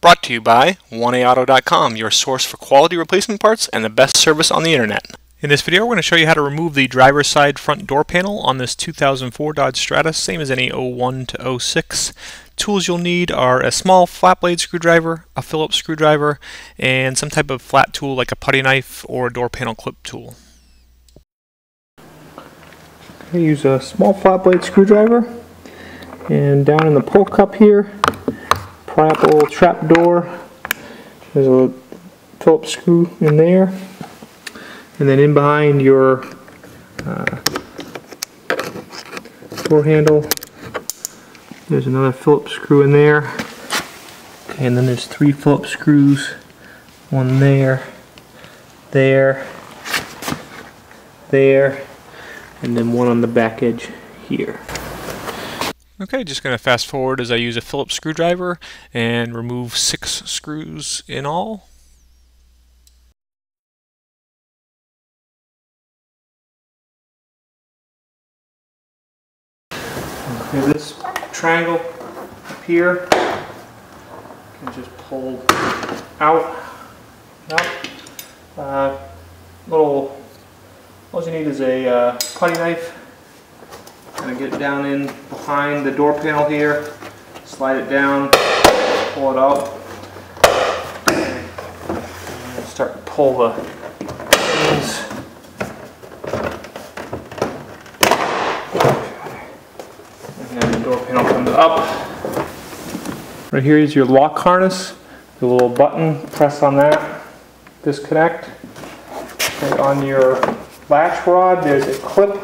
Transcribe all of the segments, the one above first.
Brought to you by 1AAuto.com, your source for quality replacement parts and the best service on the internet. In this video, we're going to show you how to remove the driver's side front door panel on this 2004 Dodge Stratus, same as any 01 to 06. Tools you'll need are a small flat blade screwdriver, a Phillips screwdriver, and some type of flat tool like a putty knife or a door panel clip tool. I use a small flat blade screwdriver and down in the pull cup here little trap door. There's a Phillips screw in there. And then in behind your uh, door handle there's another Phillips screw in there. And then there's three Phillips screws one there there there and then one on the back edge here. Okay, just going to fast forward as I use a Phillips screwdriver and remove six screws in all. Okay, this triangle up here can just pull out. Uh, little all you need is a uh, putty knife. Get down in behind the door panel here, slide it down, pull it out, and start to pull the pins. And then the door panel comes up. Right here is your lock harness. The little button, press on that, disconnect. Okay, on your latch rod, there's a clip.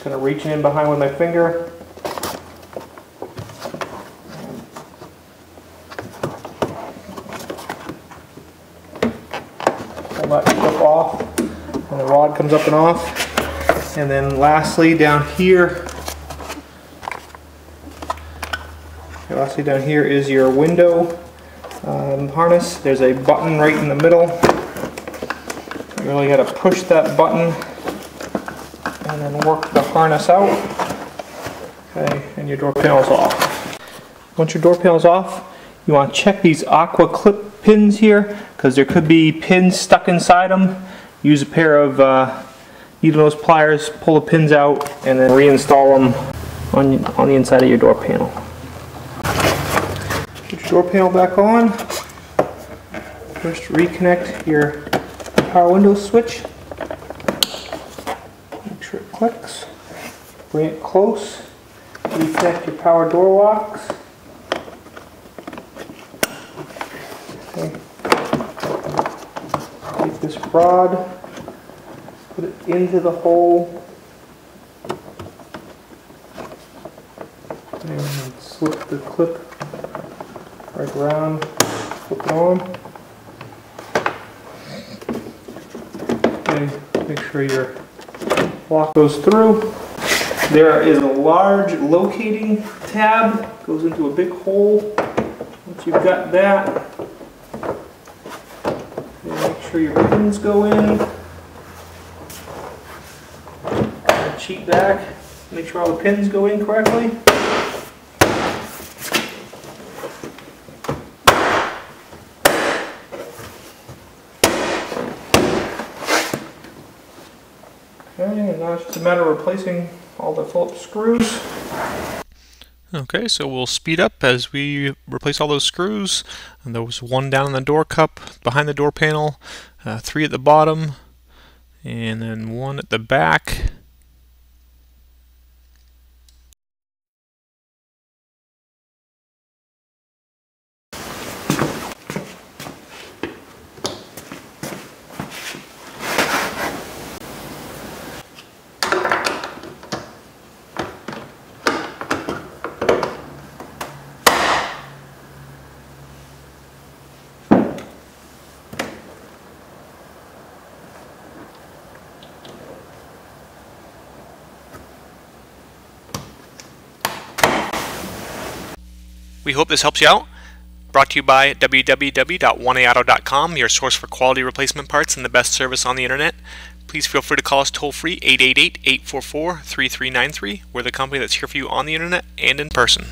Just going to reach in behind with my finger. Pull that clip off, and the rod comes up and off. And then lastly, down here, lastly down here is your window um, harness. There's a button right in the middle you really got to push that button and then work the harness out. Okay, and your door panel's off. Once your door panel's off, you want to check these aqua clip pins here because there could be pins stuck inside them. Use a pair of uh, needle nose pliers, pull the pins out, and then reinstall them on, on the inside of your door panel. Put your door panel back on. First reconnect your power window switch. Clicks. Bring it close. Reconnect your power door locks. Okay. Take this rod, put it into the hole, and slip the clip right around, flip it on. make sure your lock goes through. There is a large locating tab, goes into a big hole. Once you've got that, make sure your pins go in. Cheat back, make sure all the pins go in correctly. Now it's just a matter of replacing all the Phillips screws. Okay, so we'll speed up as we replace all those screws. And there was one down in the door cup behind the door panel, uh, three at the bottom, and then one at the back. We hope this helps you out. Brought to you by www.1aauto.com, your source for quality replacement parts and the best service on the internet. Please feel free to call us toll free 888 844 3393. We're the company that's here for you on the internet and in person.